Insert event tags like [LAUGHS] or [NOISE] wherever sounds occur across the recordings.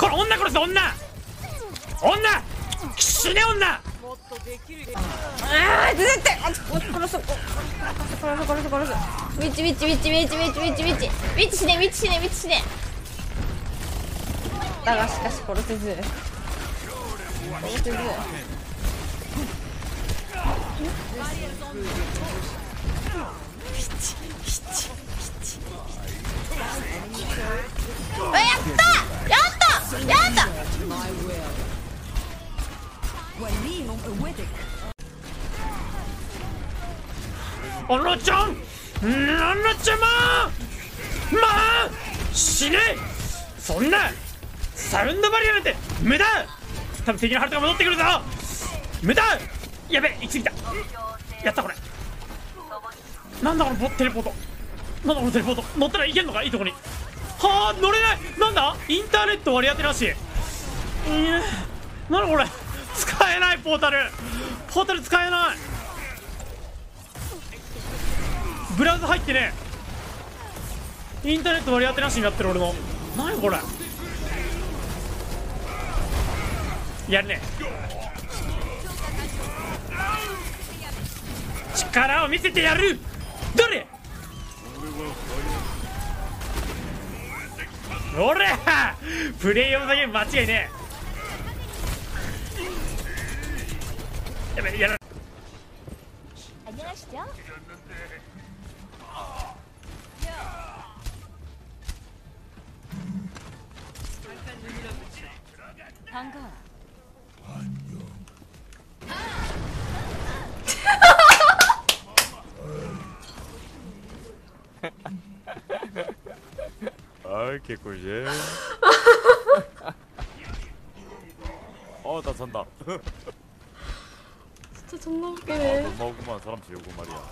これ女殺す女女死ね女ああ出てってあちょ殺す殺す殺す殺す殺す。ウィッチウィッチウィッチウィッチウィッチウィッチウィッチ。ウィッチ死ねウィッチ死ねウィッチ死ね。だがしかし殺せず。殺せず。あやったやったやったおのちゃんなのちゃままあ死ね！そんなサウンドバリアなんて無駄！多分敵のハルトが戻ってくるぞ！無駄！やべ行き過ぎた。やったこれ。なんだこのテレポート。なんだこのテレポート。乗ったらいけんのか？いいとこに。はあ乗れない。なんだ？インターネット割り当てなしい。いねなんだこれ？使えないポータル。ポータル使えない。ブラウザ入ってねインターネット割り当てなしになってる俺の。何これ？やるね。力を見せてやる。どれ？おれプレイ用のゲーム間違いねえ。やべやらハンガー 개꿀잼 [LAUGHS] 어나 잔다. [LAUGHS] 진짜 존나 웃기네. 너무하구만 사람 지우고 말이야.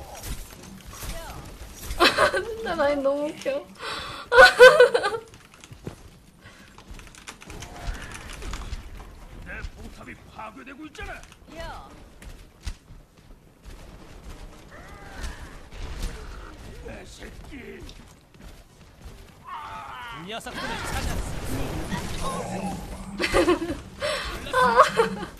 [LAUGHS] 진짜 라인 너무 웃겨. 포탑이 파괴되고 있잖아 내 새끼 녀석들을 찾았어 [LAUGHS] [LAUGHS]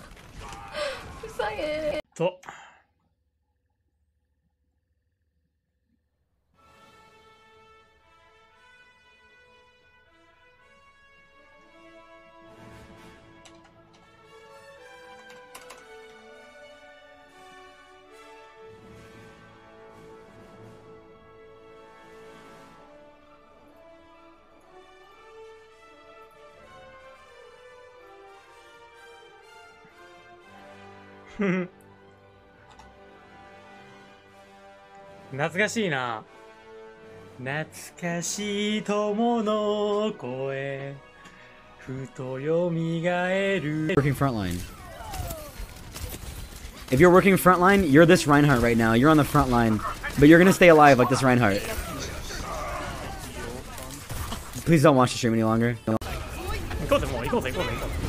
懐かしいな懐かしい友の声ふとよみがえる working frontline. If you're working frontline, you're this Reinhardt right now. You're on the front line, but you're gonna stay alive like this Reinhardt. Please don't watch the stream any longer. 行こうぜもう行こうぜ行こうぜ行こう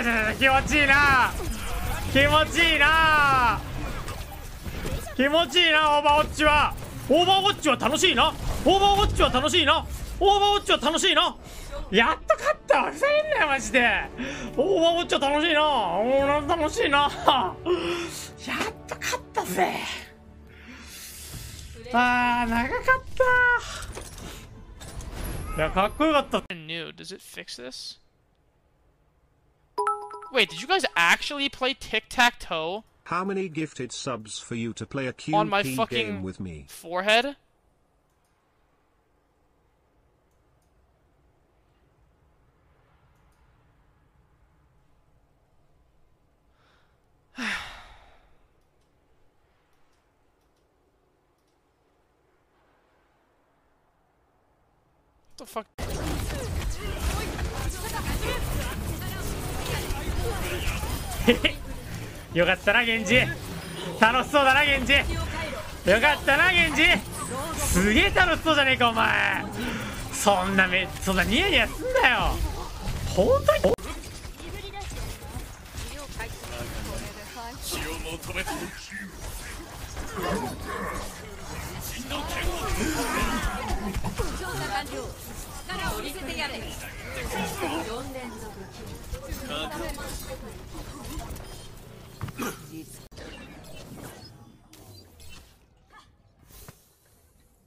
ゃしゃ気持ちいいな。気持ちいいな。気持ちいいなオーバーウォッチは。オーバーウォッチは楽しいな。オーバーウォッチは楽しいな。オーバーウォッチは楽しいな。やっと勝った。わふざけんなよマジで。オーバーウォッチは楽しいな。おー楽しいな。やっと勝ったぜ。あー長かった。いやかっこよかった。New. Does it fix this? Wait, did you guys actually play tic tac toe How many gifted subs for you to play a on my QP fucking game with me? forehead? [SIGHS] What the fuck? [LAUGHS] よかったな源氏。楽しそうだな源氏。よかったな源氏。すげえ楽しそうじゃねえかお前。そんなめそんなニヤニヤすんなよ。本当に？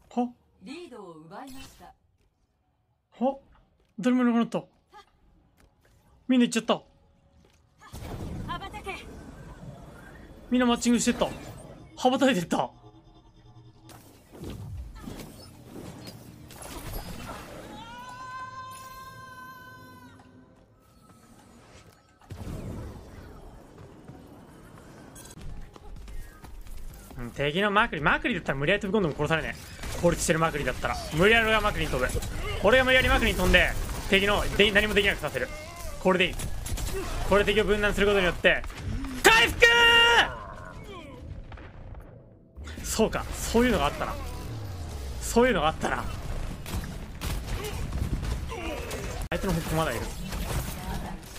は？リードを奪いましたは？誰もいなくなった。みんな行っちゃった。みんなマッチングしてった。羽ばたいてった敵のマークリマークリだったら無理やり飛び込んでも殺されねえ。効率してるマークリだったら。無理やり俺がマクリに飛ぶ。俺が無理やりマークリに飛んで敵ので何もできなくさせる。これでいい。これで敵を分断することによって回復!そうか。そういうのがあったな。そういうのがあったな。相手のフックまだいる。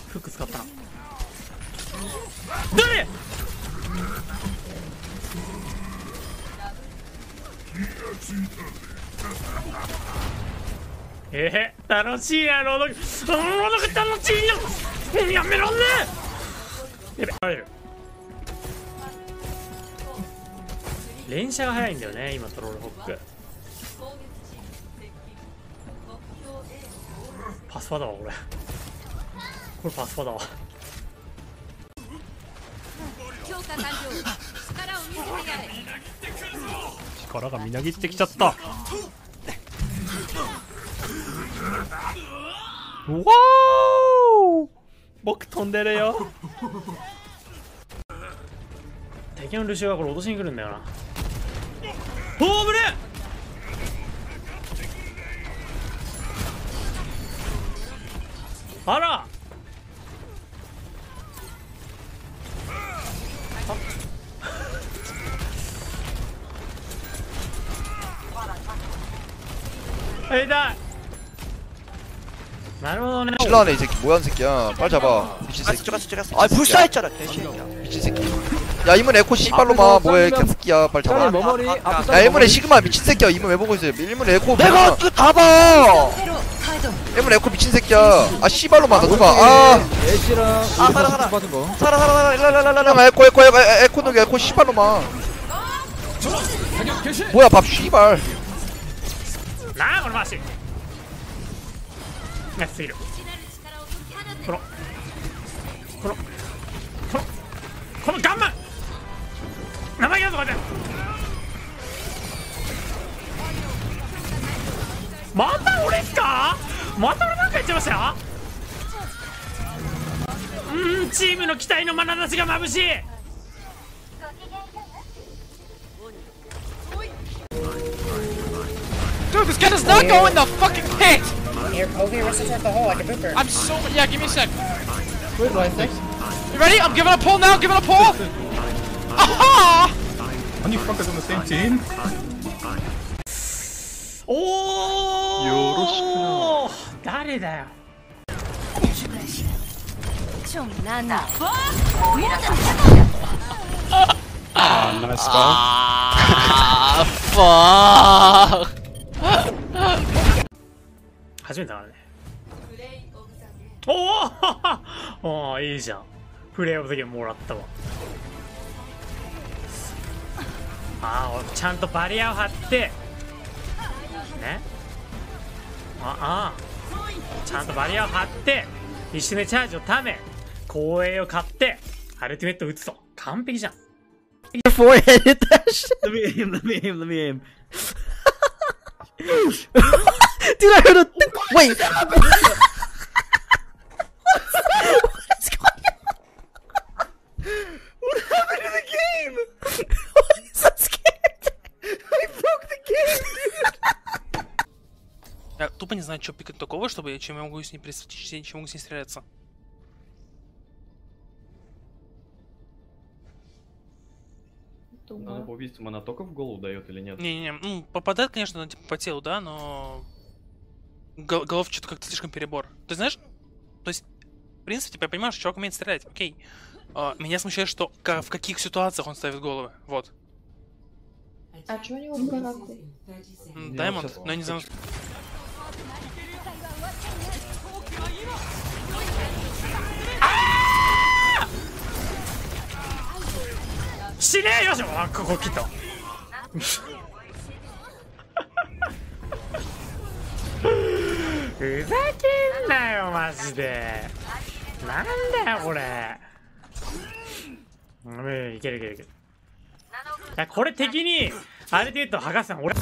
フック使ったな。誰 [LAUGHS] えー、楽しいな朗読。朗読楽しいよ。やめろね。やべあれる連射が早いんだよね今トロールホック。パスパだわこれ。これパスパだわ強化完了。力を見せてやれ。力がみなぎってきちゃった。わー僕飛んでるよ。敵のルシオがこれ落としに来るんだよな。おー危ねえ。あらあ痛いなるほどね 신라네 이 새끼 뭐야 이 새끼야 빨리 잡아 미친 새끼 아 불사했잖아 미친 새끼 야 이문 에코 씨발로마 뭐해 개새끼야 빨리 잡아 머머리 야 일문에 시그마 미친 새끼야 이문 왜 보고 있어요 일문 에코 내가 그거 다봐 일문 에코 미친 새끼야 아 씨발로마 나 누가 아 애쉬랑 아, 살아, 살아. 빠진 거 살아 살아 살아 일라라라라 에코 에코 에코 에코 녹이 에코 씨발로마 뭐야 밥 씨발 なあこの回し。がすぎるこのこのこのこのガンマン。名前がとかで。また俺っすか？また俺なんかやっちゃいました？ようーんチームの期待の眼差しが眩しい。Dude, this guy does not go in the fucking pit! Here, over here, let's start the hole like a booper. I'm so yeah. Give me a sec. You ready? I'm giving a pull now. Giving a pull. Aha! Oh! おおよろしく誰だよあ fuck. 初めてだからね。おおおおいいじゃん。プレイオブザゲームもらったわ。ああちゃんとバリアを張って。ね？ああちゃんとバリアを張って一瞬でチャージをため光栄を買ってアルティメットを打つと。完璧じゃん。Forehead hit that shit. Let me aim, let me aim, let me aim. [LAUGHS] Dude, I heard a th- wait. What's going on? What happened to the game? I'm so scared. I broke the game. Я тупо не знаю, что пикать такого, чтобы я чем я могу с ней присоединиться, чем могу с ней стреляться. Она по убийству она только в голову дает или нет? Не-не-не, ну, попадает, конечно, на, типа, по телу, да, но... Гол- голов что-то как-то слишком перебор. Ты знаешь, то есть, в принципе, типа, я понимаю, что чувак умеет стрелять, окей. А, меня смущает, что в каких ситуациях он ставит головы, вот. А чего не вот богатый? М, Даймонд, но я не знаю. Ah! 死ねふざけんなよマジで。なんだよこれ。うんいけるいけるいける。いやこれ敵にあれで言うと剥がすの俺。